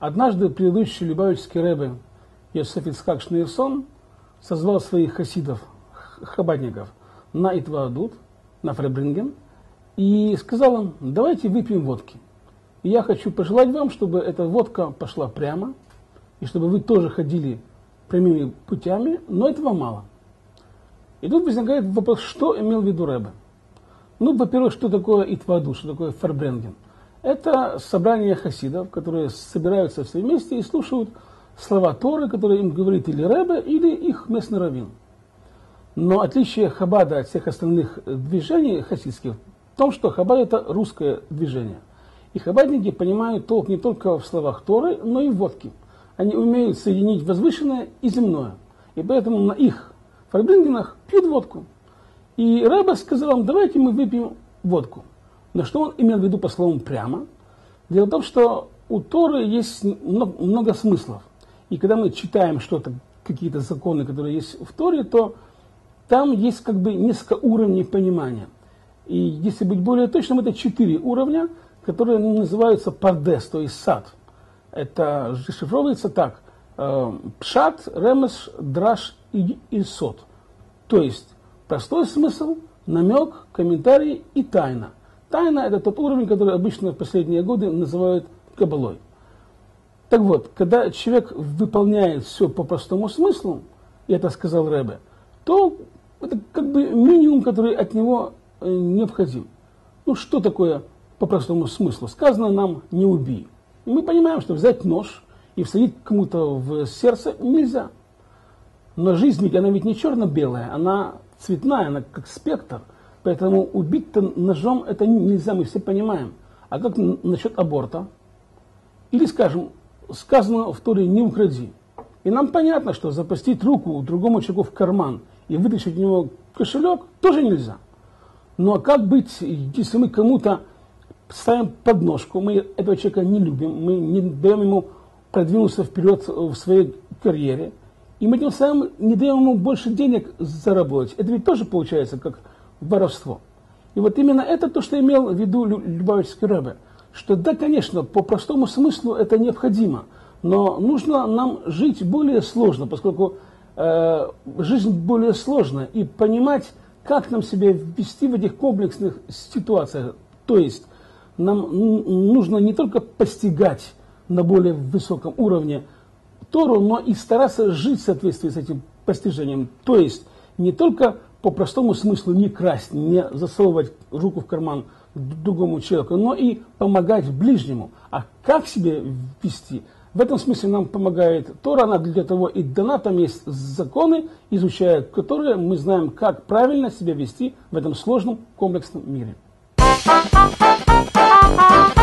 Однажды предыдущий Любавичский рэбе Йосеф Ицхак Шнейрсон созвал своих хасидов, хабадников, на Итваадут, на Фребринген, и сказал им, давайте выпьем водки. И я хочу пожелать вам, чтобы эта водка пошла прямо, и чтобы вы тоже ходили прямыми путями, но этого мало. И тут возникает вопрос, что имел в виду Рэбе? Ну, во-первых, что такое Итваду, что такое Фарбренген? Это собрание хасидов, которые собираются все вместе и слушают слова Торы, которые им говорит или Рэбе, или их местный раввин. Но отличие Хабада от всех остальных движений хасидских в том, что Хабад это русское движение. И хабадники понимают толк не только в словах Торы, но и в водке. Они умеют соединить возвышенное и земное. И поэтому на их фарбрингенах пьют водку. И Рэбе сказал им, давайте мы выпьем водку. Но что он имел в виду по словам прямо? Дело в том, что у Торы есть много, много смыслов. И когда мы читаем что-то, какие-то законы, которые есть в Торе, то там есть как бы несколько уровней понимания. И если быть более точным, это четыре уровня, которые называются пардес, то есть сад. Это расшифровывается так. Э, пшат, ремес, драш и, и сот. То есть простой смысл, намек, комментарий и тайна – Тайна – это тот уровень, который обычно в последние годы называют кабалой. Так вот, когда человек выполняет все по простому смыслу, и это сказал Рэбе, то это как бы минимум, который от него э, необходим. Ну, что такое по простому смыслу? Сказано нам «не убей». Мы понимаем, что взять нож и всадить кому-то в сердце нельзя. Но жизнь она ведь не черно-белая, она цветная, она как спектр – Поэтому убить-то ножом это нельзя, мы все понимаем. А как насчет аборта? Или, скажем, сказано в Торе «не укради». И нам понятно, что запустить руку другому человеку в карман и вытащить у него кошелек тоже нельзя. Ну а как быть, если мы кому-то ставим подножку, мы этого человека не любим, мы не даем ему продвинуться вперед в своей карьере, и мы тем самым не даем ему больше денег заработать. Это ведь тоже получается как воровство. И вот именно это то, что имел в виду Любавичский Рэбе, что да, конечно, по простому смыслу это необходимо, но нужно нам жить более сложно, поскольку э, жизнь более сложная, и понимать, как нам себя вести в этих комплексных ситуациях. То есть нам нужно не только постигать на более высоком уровне Тору, но и стараться жить в соответствии с этим постижением. То есть не только по простому смыслу не красть, не засовывать руку в карман другому человеку, но и помогать ближнему. А как себя вести? В этом смысле нам помогает Тора, она для того и дана, там есть законы, изучая которые мы знаем, как правильно себя вести в этом сложном комплексном мире. Oh,